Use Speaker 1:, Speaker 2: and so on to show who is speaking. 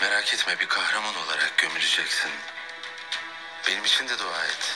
Speaker 1: Merak etme bir kahraman olarak gömüleceksin. Benim için de dua et.